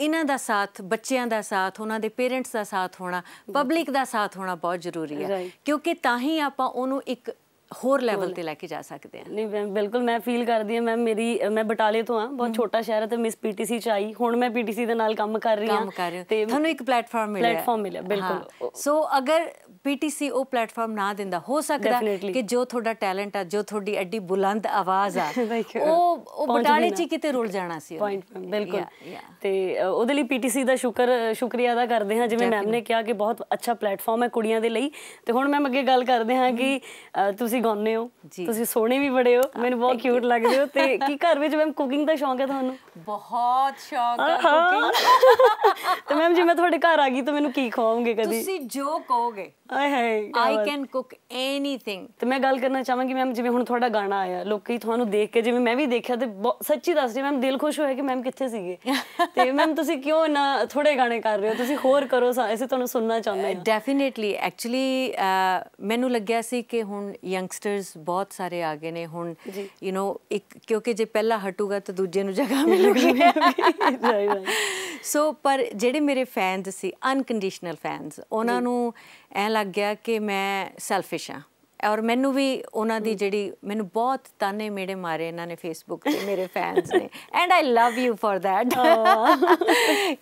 ਇਹਨਾਂ ਦਾ ਸਾਥ ਬੱਚਿਆਂ ਦਾ ਸਾਥ ਉਹਨਾਂ ਦੇ ਪੇਰੈਂਟਸ ਦਾ ਸਾਥ ਹੋਣਾ ਪਬਲਿਕ ਦਾ ਸਾਥ ਹੋਣਾ ਬਹੁਤ ਜ਼ਰੂਰੀ ਹੈ. ਕਿਉਂਕਿ ਤਾਂ ਹੀ ਆਪਾਂ ਉਹਨੂੰ ਇੱਕ ਹੋਰ ਲੈਵਲ ਤੇ ਲੈ ਕੇ ਜਾ ਸਕਦੇ ਹਾਂ। ਨਹੀਂ ਮੈਂ ਬਿਲਕੁਲ ਮੈਂ ਫੀਲ ਕਰਦੀ ਹਾਂ ਮੈਮ ਮੇਰੀ ਮੈਂ ਬਟਾਲੇ ਤੋਂ ਆ ਬਹੁਤ ਛੋਟਾ ਸ਼ਹਿਰ ਹੈ ਤੇ ਮਿਸ ਪੀਟੀਸੀ ਚ ਆਈ। ਹੁਣ ਮੈਂ ਪੀਟੀਸੀ ਦੇ ਨਾਲ ਕੰਮ ਕਰ ਰਹੀ ਰਹੇ ਹੋ। ਤੁਹਾਨੂੰ ਇੱਕ ਪਲੇਟਫਾਰਮ ਮਿਲਿਆ। ਪਲੇਟਫਾਰਮ ਮਿਲਿਆ ਬਿਲਕੁਲ। ਸੋ ਅਗਰ ਪੀਟੀਸੀ ਉਹ ਪਲੇਟਫਾਰਮ ਨਾ ਦਿੰਦਾ। ਹੋ ਸਕਦਾ. ਕਿ ਜੋ ਤੁਹਾਡਾ ਟੈਲੈਂਟ ਆ ਜੋ ਤੁਹਾਡੀ ਐਡੀ ਬੁਲੰਦ ਆਵਾਜ਼ ਆ. ਉਹ ਉਹ ਬਟਾਲੇ ਚ। ਕਿਤੇ ਰੁਲ ਜਾਣਾ ਸੀ ਬਿਲਕੁਲ. ਤੇ ਉਹਦੇ ਲਈ ਪੀਟੀਸੀ ਦਾ ਸ਼ੁਕਰ ਸ਼ੁਕਰੀਆ ਅਦਾ ਕਰਦੇ ਹਾਂ। ਜਿਵੇਂ ਮੈਮ ਨੇ ਕਿਹਾ ਕਿ ਬਹੁਤ ਅੱਛਾ ਪਲੇਟਫਾਰਮ ਹੈ ਕੁੜੀਆਂ ਦੇ ਲਈ। ਤੇ ਹੁਣ ਮੈਮ ਅੱਗੇ ਗੱਲ ਕਰਦੇ ਹਾਂ ਕਿ ਤੁਸੀਂ ਗਾਉਂਦੇ ਹੋ। ਤੁਸੀਂ ਸੋਹਣੇ ਵੀ ਬੜੇ ਹੋ। ਮੈਨੂੰ ਬਹੁਤ ਕਿਊਟ ਲੱਗਦੇ ਹੋ। ਤੇ ਕੀ ਘਰ ਵਿੱਚ ਮੈਮ ਕੁਕਿੰਗ ਦਾ ਸ਼ੌਂਕ ਹੈ ਤੁਹਾਨੂੰ? ਬਹੁਤ ਸ਼ੌਕ ਹਾਂ, cooking। ਤੇ ਮੈਮ ਜੇ ਮੈਂ ਤੁਹਾਡੇ ਘਰ ਆ ਗਈ ਤਾਂ ਮੈਨੂੰ ਕੀ ਖਵਾਓਗੇ ਕਦੀ? ਤੁਸੀਂ ਜੋ ਕਹੋਗੇ। ਆਏ ਹਾਏ ਆਈ। ਕੈਨ ਕੁਕ ਐਨੀਥਿੰਗ ਤੇ ਮੈਂ ਗੱਲ ਕਰਨਾ ਚਾਹਾਂਗੀ ਮੈਮ ਜਿਵੇਂ ਹੁਣ ਤੁਹਾਡਾ ਗਾਣਾ ਆਇਆ ਲੋਕੀ ਤੁਹਾਨੂੰ ਦੇਖ ਕੇ ਜਿਵੇਂ ਮੈਂ ਵੀ ਦੇਖਿਆ ਤੇ ਸੱਚੀ ਦੱਸ ਰਹੀ ਮੈਮ ਦਿਲ ਖੁਸ਼ ਹੋਇਆ ਕਿ ਮੈਮ ਕਿੱਥੇ ਸੀਗੇ ਤੇ ਮੈਮ ਤੁਸੀਂ ਕਿਉਂ ਨਾ ਥੋੜੇ ਗਾਣੇ ਕਰ ਰਹੇ ਹੋ ਤੁਸੀਂ ਹੋਰ ਕਰੋ ਸਾ- ਅਸੀਂ ਤੁਹਾਨੂੰ ਸੁਣਨਾ ਚਾਹੁੰਦੇ ਹਾਂ ਡੈਫੀਨਿਟਲੀ ਐਕਚੁਅਲੀ ਮੈਨੂੰ ਲੱਗਿਆ ਸੀ ਕਿ ਹੁਣ ਯੰਗਸਟਰਸ ਬਹੁਤ ਸਾਰੇ ਆ ਗਏ ਨੇ ਹੁਣ। ਯੂ نو ਇੱਕ ਕਿਉਂਕਿ ਜੇ ਪਹਿਲਾ ਹਟੂਗਾ ਤਾਂ ਦੂਜੇ ਨੂੰ ਜਗ੍ਹਾ ਮਿਲੂਗੀ ਸੋ ਪਰ ਜਿਹੜੇ ਮੇਰੇ ਫੈਨਸ ਸੀ ਅਨਕੰਡੀਸ਼ਨਲ ਫੈਨਸ ਉਹਨਾਂ। ਨੂੰ ਐ ਲੱਗ ਗਿਆ ਕਿ ਮੈਂ ਸੈਲਫਿਸ਼ ਆ ਔਰ ਮੈਨੂੰ ਵੀ ਉਹਨਾਂ ਦੀ ਜਿਹੜੀ ਮੈਨੂੰ ਬਹੁਤ ਤਾਨੇ ਮੇਰੇ ਮਾਰੇ ਇਹਨਾਂ ਨੇ ਫੇਸਬੁੱਕ ਤੇ ਮੇਰੇ ਫੈਨਸ ਨੇ। And I love you for that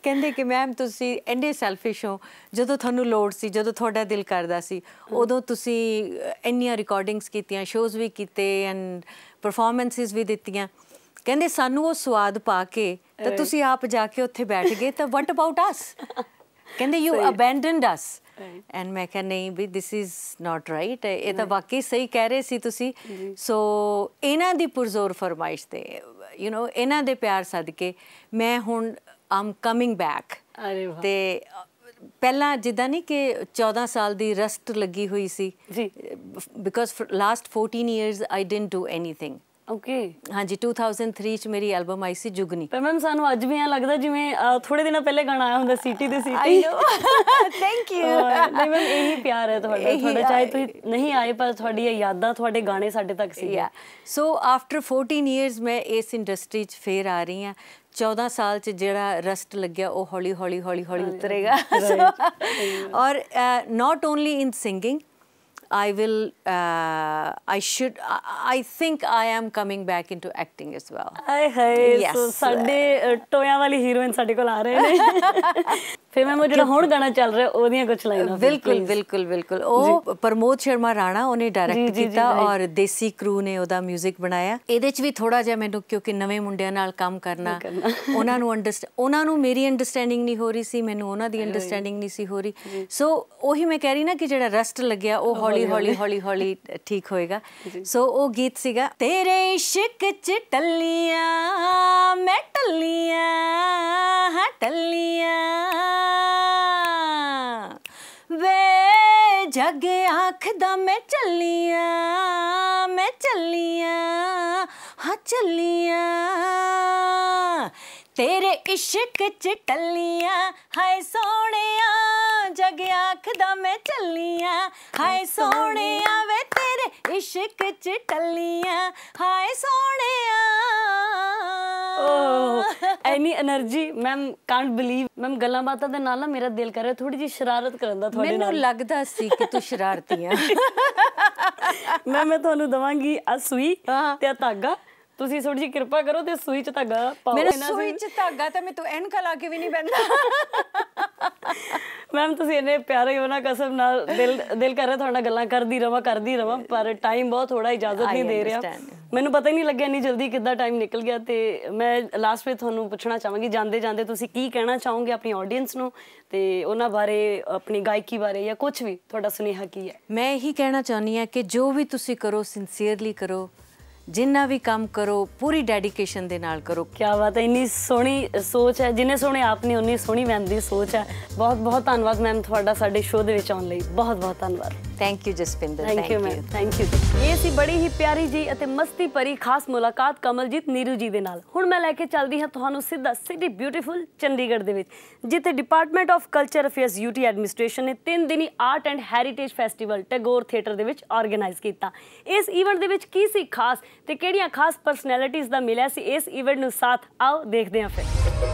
ਕਹਿੰਦੇ ਕਿ ਮੈਮ ਤੁਸੀਂ ਇੰਨੇ ਸੈਲਫਿਸ਼ ਹੋ। ਜਦੋਂ ਤੁਹਾਨੂੰ ਲੋੜ ਸੀ ਜਦੋਂ ਤੁਹਾਡਾ ਦਿਲ ਕਰਦਾ ਸੀ ਉਦੋਂ ਤੁਸੀਂ ਇੰਨੀਆਂ ਰਿਕਾਰਡਿੰਗਸ ਕੀਤੀਆਂ ਸ਼ੋਜ਼ ਵੀ ਕੀਤੇ ਐਂਡ ਪਰਫਾਰਮੈਂਸਸ ਵੀ ਦਿੱਤੀਆਂ। ਕਹਿੰਦੇ ਸਾਨੂੰ ਉਹ ਸਵਾਦ ਪਾ ਕੇ ਤਾਂ ਤੁਸੀਂ ਆਪ ਜਾ ਕੇ ਉੱਥੇ ਬੈਠ ਗਏ ਤਾਂ ਵਾਟ ਅਬਾਊਟ ਅਸ ਕਹਿੰਦੇ ਯੂ ਅਬੈਂਡਨਡ ਅਸ ਐਂਡ ਮੈਂ ਕਿਹਾ ਨਹੀਂ ਵੀ ਥਿਸ ਇਜ਼ ਨਾਟ ਰਾਈਟ ਇਹ ਤਾਂ ਵਾਕਈ ਸਹੀ ਕਹਿ ਰਹੇ ਸੀ ਤੁਸੀਂ। ਸੋ ਇਹਨਾਂ ਦੀ ਪੁਰਜ਼ੋਰ ਫਰਮਾਇਸ਼ ਤੇ ਯੂ نو ਇਹਨਾਂ ਦੇ ਪਿਆਰ ਸਦਕੇ ਮੈਂ ਹੁਣ ਆਮ ਕਮਿੰਗ ਬੈਕ ਅਰੇ ਵਾਹ। ਤੇ ਪਹਿਲਾਂ ਜਿੱਦਾਂ ਨਹੀਂ ਕਿ 14 ਸਾਲ ਦੀ ਰਸਟ ਲੱਗੀ ਹੋਈ ਸੀ। ਜੀ। Because last 14 years I didn't do anything okay ਹਾਂਜੀ 2003 ਚ ਮੇਰੀ ਐਲਬਮ ਆਈ ਸੀ ਜੁਗਨੀ। ਪਰ ਮੈਮ ਸਾਨੂੰ ਅੱਜ ਵੀ ਐਂ ਲੱਗਦਾ ਜਿਵੇਂ ਥੋੜੇ ਦਿਨਾਂ ਪਹਿਲੇ ਗਾਣਾ ਆਇਆ ਹੁੰਦਾ ਸੀਟੀ ਤੇ ਸੀਟੀ I know. Thank you. ਨਹੀਂ ਮੈਮ ਇਹੀ ਪਿਆਰ ਹੈ ਤੁਹਾਡਾ ਤੁਹਾਡਾ। ਚਾਹੇ ਤੁਸੀਂ ਨਹੀਂ ਆਏ ਪਰ ਤੁਹਾਡੀ ਇਹ ਯਾਦਾਂ ਤੁਹਾਡੇ ਗਾਣੇ ਸਾਡੇ ਤੱਕ ਸੀ। ਯਾ ਸੋ ਆਫਟਰ 14 ਇਅਰਸ ਮੈਂ ਇਸ ਇੰਡਸਟਰੀ 'ਚ ਫੇਰ ਆ ਰਹੀ ਹਾਂ। 14 ਸਾਲ 'ਚ ਜਿਹੜਾ ਰਸਟ ਲੱਗਿਆ ਉਹ ਹੌਲੀ ਹੌਲੀ ਹੌਲੀ ਹੌਲੀ ਉਤਰੇਗਾ ਔਰ not only in singing I will, uh, I should, I, I think I am coming back into acting as well. ਹਾਏ Yes. ਸੋ ਸਾਡੇ ਟੋਇਆਂ ਵਾਲੀ ਹੀਰੋਇਨ ਸਾਡੇ ਕੋਲ ਆ ਰਹੇ ਨੇ ਫਿਰ ਮੈਂ ਜਿਹੜਾ ਹੁਣ ਗਾਣਾ ਚੱਲ ਰਿਹਾ ਉਹਦੀਆਂ ਕੁਝ ਲਾਈਨਾਂ ਬਿਲਕੁਲ। ਬਿਲਕੁਲ ਬਿਲਕੁਲ ਉਹ ਪ੍ਰਮੋਦ ਸ਼ਰਮਾ ਰਾਣਾ ਉਹਨੇ ਡਾਇਰੈਕਟ ਕੀਤਾ. ਔਰ ਦੇਸੀ ਕਰੂ ਨੇ ਉਹਦਾ 뮤직 ਬਣਾਇਆ ਇਹਦੇ 'ਚ ਵੀ ਥੋੜਾ ਜਿਹਾ ਮੈਨੂੰ ਕਿਉਂਕਿ ਨਵੇਂ ਮੁੰਡਿਆਂ ਨਾਲ ਕੰਮ ਕਰਨਾ। ਉਹਨਾਂ ਨੂੰ ਅੰਡਰਸਟ ਉਹਨਾਂ ਨੂੰ ਮੇਰੀ ਅੰਡਰਸਟੈਂਡਿੰਗ ਨਹੀਂ ਹੋ ਰਹੀ ਸੀ ਮੈਨੂੰ ਉਹਨਾਂ ਦੀ ਅੰਡਰਸਟੈਂਡਿੰਗ ਨਹੀਂ ਸੀ ਹੋ ਰਹੀ ਸੋ ਉਹੀ ਮੈਂ ਕਹਿ ਰਹੀ ਨਾ ਕਿ ਜਿਹੜਾ ਰਸਟ ਲੱਗਿਆ ਉਹ ਹੌਲੀ ਹੌਲੀ ਹੌਲੀ ਹੌਲੀ ਠੀਕ ਹੋਏਗਾ। ਸੋ ਉਹ ਗੀਤ ਸੀਗਾ ਤੇਰੇ ਇਸ਼ਕ 'ਚ ਟੱਲੀਆਂ ਮੈਂ ਟੱਲੀਆਂ ਹਾਂ ਟੱਲੀਆਂ। ਵੇ ਜੱਗ ਆਖਦਾ ਮੈਂ ਚੱਲੀਆਂ ਮੈਂ ਚੱਲੀਆਂ ਹਾਂ ਚੱਲੀਆਂ। ਤੇਰੇ ਇਸ਼ਕ ਚ ਟੱਲੀਆਂ ਹਾਏ ਸੋਹਣਿਆ ਜਗ ਆਖਦਾ ਮੈਂ ਚੱਲੀਆਂ। ਹਾਏ ਸੋਹਣਿਆ ਵੇ ਤੇਰੇ ਇਸ਼ਕ ਚ ਟੱਲੀਆਂ ਹਾਏ ਸੋਹਣਿਆ। ਐਨੀ energy ma'am can't believe ma'am ਗੱਲਾਂ ਬਾਤਾਂ ਦੇ ਨਾਲ ਨਾ ਮੇਰਾ ਦਿਲ ਕਰ ਰਿਹਾ ਥੋੜੀ ਜੀ ਸ਼ਰਾਰਤ ਕਰਨ ਦਾ ਤੁਹਾਡੇ ਨਾਲ। ਮੈਨੂੰ ਲੱਗਦਾ ਸੀ ਕਿ ਤੂੰ ਸ਼ਰਾਰਤੀ ਆ। ਮੈਂ ਮੈਂ ਤੁਹਾਨੂੰ ਦਵਾਂਗੀ ਅਸਵੀ ਤੇ ਆ ਧਾਗਾ ਤੁਸੀਂ ਥੋੜੀ ਜੀ ਕਿਰਪਾ ਕਰੋ ਤੇ ਸੂਈ ਚ ਧਾਗਾ ਪਾਓ ਮੇਰਾ ਇਹਨਾਂ ਸੂਈ ਚ ਧਾਗਾ ਤਾਂ ਮੈਂ ਤੂੰ ਐਨਕ ਲਾ ਕੇ ਵੀ ਨਹੀਂ ਬੰਦਾ ਮੈਮ ਤੁਸੀਂ ਇੰਨੇ ਪਿਆਰੇ ਹੋ ਨਾ ਕਸਮ ਨਾਲ ਦਿਲ ਦਿਲ ਕਰ ਰਿਹਾ ਤੁਹਾਡੇ ਨਾਲ ਗੱਲਾਂ ਕਰਦੀ ਰਵਾਂ ਕਰਦੀ ਰਵਾਂ ਪਰ ਟਾਈਮ ਬਹੁਤ ਥੋੜਾ ਇਜਾਜ਼ਤ ਨਹੀਂ ਦੇ ਰਿਹਾ. ਮੈਨੂੰ ਪਤਾ ਹੀ ਨਹੀਂ ਲੱਗਿਆ ਇੰਨੀ ਜਲਦੀ ਕਿੱਦਾਂ ਟਾਈਮ ਨਿਕਲ ਗਿਆ ਤੇ ਮੈਂ ਲਾਸਟ ਵਿੱਚ ਤੁਹਾਨੂੰ ਪੁੱਛਣਾ ਚਾਹਾਂਗੀ ਜਾਂਦੇ ਜਾਂਦੇ ਤੁਸੀਂ ਕੀ ਕਹਿਣਾ ਚਾਹੋਗੇ ਆਪਣੀ ਆਡੀਅנס ਨੂੰ ਤੇ ਉਹਨਾਂ ਬਾਰੇ ਆਪਣੀ ਗਾਇਕੀ ਬਾਰੇ ਜਾਂ ਕੁਝ ਵੀ ਤੁਹਾਡਾ ਸੁਨੇਹਾ ਕੀ ਹੈ? ਮੈਂ ਇਹੀ ਕਹਿਣਾ ਚਾਹੁੰਦੀ ਹਾਂ ਕਿ ਜੋ ਵੀ ਤੁਸੀਂ ਕਰੋ ਸਿੰਸੀਅਰਲੀ ਕਰੋ। ਜਿੰਨਾ ਵੀ ਕੰਮ ਕਰੋ ਪੂਰੀ ਡੈਡੀਕੇਸ਼ਨ ਦੇ ਨਾਲ ਕਰੋ। ਕੀ ਬਾਤ ਹੈ ਇੰਨੀ ਸੋਹਣੀ ਸੋਚ ਹੈ ਜਿੰਨੇ ਸੋਹਣੇ ਆਪ ਨੇ ਉਨੀ ਸੋਹਣੀ ਮੈਮ ਦੀ ਸੋਚ ਹੈ। ਬਹੁਤ ਬਹੁਤ ਧੰਨਵਾਦ ਮੈਮ ਤੁਹਾਡਾ ਸਾਡੇ ਸ਼ੋਅ ਦੇ ਵਿੱਚ ਆਉਣ ਲਈ। ਬਹੁਤ ਬਹੁਤ ਧੰਨਵਾਦ। Thank you Jaspinder thank you ma'am thank you ਇਹ ਸੀ ਬੜੀ ਹੀ ਪਿਆਰੀ ਜੀ ਅਤੇ ਮਸਤੀ ਭਰੀ ਖਾਸ ਮੁਲਾਕਾਤ ਕਮਲਜੀਤ ਨੀਰੂ ਜੀ ਦੇ ਨਾਲ। ਹੁਣ ਮੈਂ ਲੈ ਕੇ ਚੱਲਦੀ ਹਾਂ ਤੁਹਾਨੂੰ ਸਿੱਧਾ ਸਿਟੀ ਬਿਊਟੀਫੁਲ ਚੰਡੀਗੜ੍ਹ ਦੇ ਵਿੱਚ ਜਿੱਥੇ department of culture affairs UT administration ਨੇ 3 ਦਿਨੀ art and heritage festival Tagore theatre ਦੇ ਵਿੱਚ ਆਰਗੇਨਾਈਜ਼ ਕੀਤਾ। ਇਸ ਇਵੈਂਟ ਦੇ ਵਿੱਚ ਕੀ ਸੀ ਖਾਸ? ਤੇ ਕਿਹੜੀਆਂ ਖਾਸ ਪਰਸਨੈਲਿਟੀਆਂ ਦਾ ਮਿਲਿਆ ਸੀ ਇਸ ਇਵੈਂਟ ਨੂੰ ਸਾਥ? ਆਓ ਦੇਖਦੇ ਹਾਂ ਫਿਰ।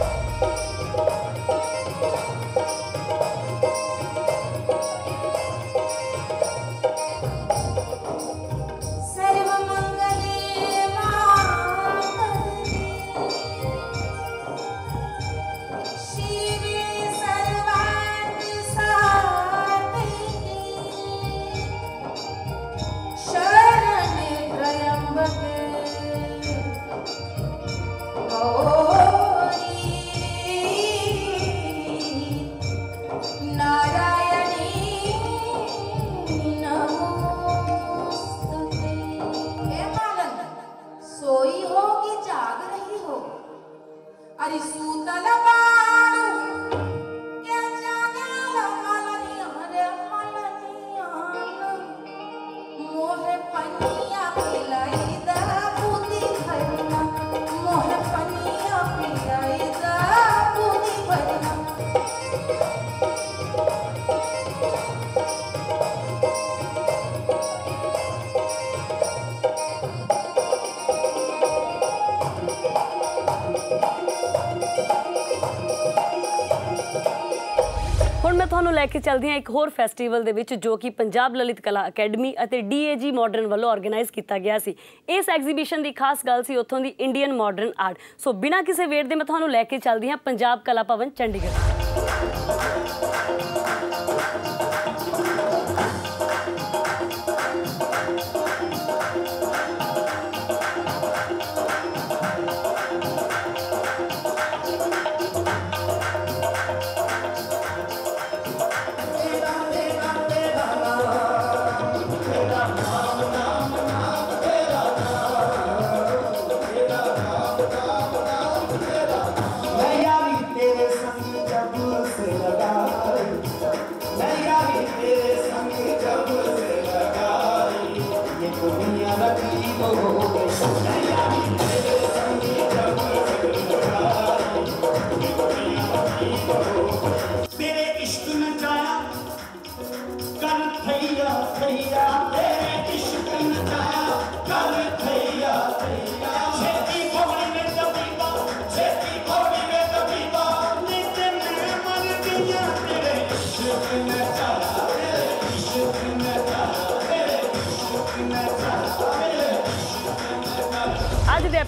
Arisunda la ਕੇ ਚੱਲਦੀ ਹਾਂ ਇੱਕ ਹੋਰ ਫੈਸਟੀਵਲ ਦੇ ਵਿੱਚ ਜੋ ਕਿ ਪੰਜਾਬ ਲਲਿਤ ਕਲਾ ਅਕੈਡਮੀ ਅਤੇ ਡੀਏਜੀ ਮਾਡਰਨ ਵੱਲੋਂ ਆਰਗੇਨਾਈਜ਼ ਕੀਤਾ ਗਿਆ ਸੀ। ਇਸ ਐਗਜ਼ੀਬਿਸ਼ਨ ਦੀ ਖਾਸ ਗੱਲ ਸੀ ਉੱਥੋਂ ਦੀ ਇੰਡੀਅਨ ਮਾਡਰਨ ਆਰਟ ਸੋ ਬਿਨਾਂ ਕਿਸੇ ਵੇਟ ਦੇ ਮੈਂ ਤੁਹਾਨੂੰ ਲੈ ਕੇ ਚੱਲਦੀ ਹਾਂ ਪੰਜਾਬ ਕਲਾ ਭਵਨ ਚੰਡੀਗੜ੍ਹ।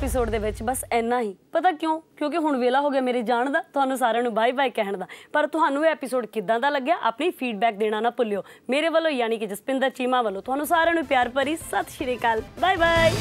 ਐਪੀਸੋਡ ਦੇ ਵਿੱਚ ਬਸ ਇੰਨਾ ਹੀ। ਪਤਾ ਕਿਉਂ? ਕਿਉਂਕਿ ਹੁਣ ਵੇਲਾ ਹੋ ਗਿਆ ਮੇਰੇ ਜਾਣ ਦਾ, ਤੁਹਾਨੂੰ ਸਾਰਿਆਂ ਨੂੰ ਬਾਏ ਬਾਏ ਕਹਿਣ ਦਾ। ਪਰ ਤੁਹਾਨੂੰ ਇਹ ਐਪੀਸੋਡ ਕਿੱਦਾਂ ਦਾ ਲੱਗਿਆ? ਆਪਣੀ ਫੀਡਬੈਕ ਦੇਣਾ ਨਾ ਭੁੱਲਿਓ। ਮੇਰੇ ਵੱਲੋਂ ਯਾਨੀ ਕਿ ਜਸਪਿੰਦਰ ਚੀਮਾ ਵੱਲੋਂ ਤੁਹਾਨੂੰ ਸਾਰਿਆਂ ਨੂੰ ਪਿਆਰ ਭਰੀ ਸਤਿ ਸ਼੍ਰੀ ਅਕਾਲ। Bye bye